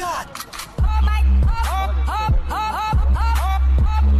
гад!